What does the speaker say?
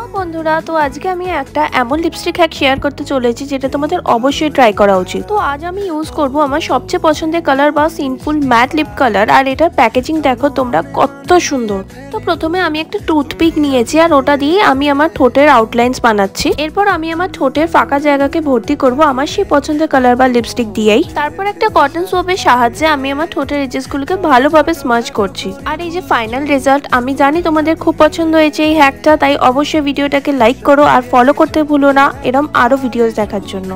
Hello বন্ধুরা। তো আজকে আমি একটা এমন লিপস্টিক হ্যাক শেয়ার করতে চলেছি, যেটা তোমাদের অবশ্যই ট্রাই করা উচিত। তো আজ আমি ইউজ করব আমার সবচেয়ে পছন্দের কালার বা সিম্পল ম্যাট লিপ কালার আর এটার প্যাকেজিং দেখো তোমরা কত সুন্দর। তো প্রথমে আমি একটা টুথপিক নিয়েছি, আর ওটা দিয়ে আমি আমার ঠোঁটের আউটলাইন্স বানাচ্ছি। এরপর আমি আমার ঠোঁটের ফাঁকা জায়গাকে ভর্তি করব আমার সেই পছন্দের কালার বা লিপস্টিক দিয়েই। তারপর একটা কটন সোপের সাহায্যে আমি আমার ঠোঁটের এজেসগুলোকে ভালোভাবে স্মাচ করছি। আর এই যে ফাইনাল রেজাল্ট আমি জানি তোমাদের খুব পছন্দ হয়েছে এই হ্যাকটা তাই অবশ্যই ভিডিওটাকে লাইক করো আর ফলো করতে ভুলো না। এরম আরও ভিডিওস দেখার জন্য।